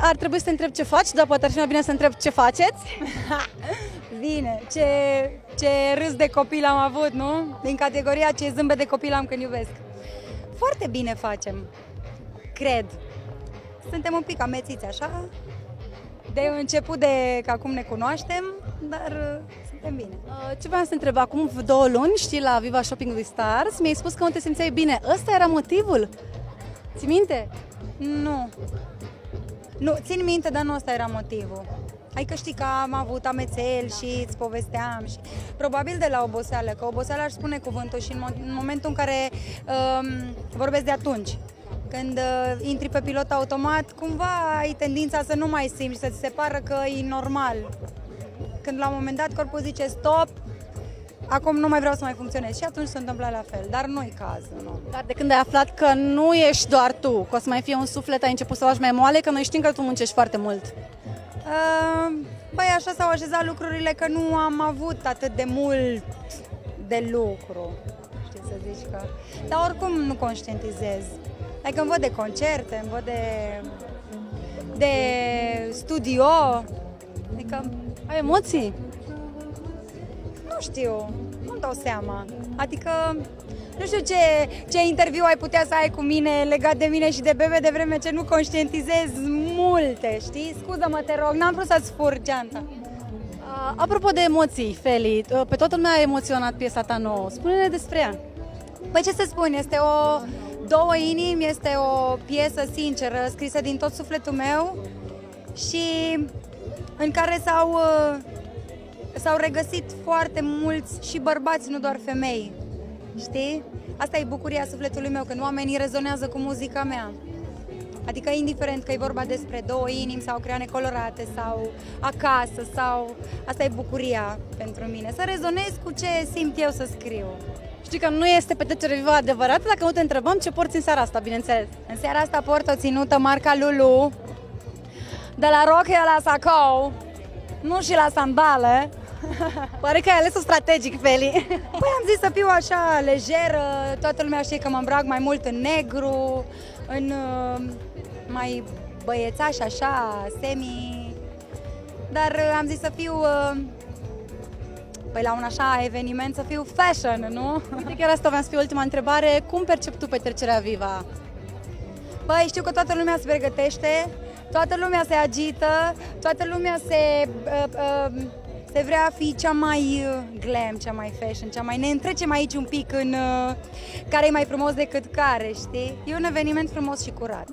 ar trebui să te întreb ce faci, dar poate ar fi mai bine să întreb ce faceți. Bine, ce, ce râs de copil am avut, nu? Din categoria ce zâmbe de copil am când iubesc. Foarte bine facem, cred. Suntem un pic amețiți așa, de început de că acum ne cunoaștem, dar uh, suntem bine. Uh, Ce vreau să te întreb, acum două luni, știi, la Viva Shopping with Stars, mi-ai spus că nu te simțeai bine. Ăsta era motivul? Ți minte? Nu. Nu, țin minte, dar nu ăsta era motivul. Adică știi că am avut amețel și îți povesteam și probabil de la oboseală, că oboseala aș spune cuvântul și în, mo- în momentul în care um, vorbesc de atunci. Când uh, intri pe pilot automat, cumva ai tendința să nu mai simți, să ți se pară că e normal. Când la un moment dat corpul zice stop, acum nu mai vreau să mai funcționez și atunci se întâmplă la fel, dar nu-i cazul, nu. Dar de când ai aflat că nu ești doar tu, că o să mai fie un suflet, ai început să lași mai moale, că noi știm că tu muncești foarte mult. Uh, Băi, așa s-au așezat lucrurile că nu am avut atât de mult de lucru. Știi să zici că... Dar oricum nu conștientizez. Adică îmi văd de concerte, îmi văd de, de studio. Adică, Ai emoții? Nu știu, nu-mi dau seama. Adică, nu știu ce, ce interviu ai putea să ai cu mine legat de mine și de bebe de vreme ce nu conștientizez multe, știi? Scuză-mă, te rog, n-am vrut să-ți fur geanta. Uh, Apropo de emoții, Feli, uh, pe toată lumea a emoționat piesa ta nouă. Spune-ne despre ea. Păi ce să spun, este o două inimi, este o piesă sinceră, scrisă din tot sufletul meu și în care s-au, uh, s-au regăsit foarte mulți și bărbați, nu doar femei. Știi? Asta e bucuria sufletului meu, când oamenii rezonează cu muzica mea. Adică indiferent că e vorba despre două inimi sau creane colorate sau acasă sau... Asta e bucuria pentru mine, să rezonez cu ce simt eu să scriu. Știi că nu este petrecere viva adevărată dacă nu te întrebăm ce porți în seara asta, bineînțeles. În seara asta port o ținută marca Lulu, de la roche la sacou, nu și la sandale. Pare că ai ales-o strategic, Feli. Păi am zis să fiu așa lejeră, toată lumea știe că mă îmbrac mai mult în negru, în uh, mai băiețaș așa, semi... Dar uh, am zis să fiu, uh, păi la un așa eveniment să fiu fashion, nu? Uite, chiar asta aveam să fie ultima întrebare. Cum percepi tu petrecerea viva? Băi, știu că toată lumea se pregătește, toată lumea se agită, toată lumea se, uh, uh, se vrea a fi cea mai uh, glam, cea mai fashion, cea mai... Ne întrecem aici un pic în uh, care e mai frumos decât care, știi? E un eveniment frumos și curat.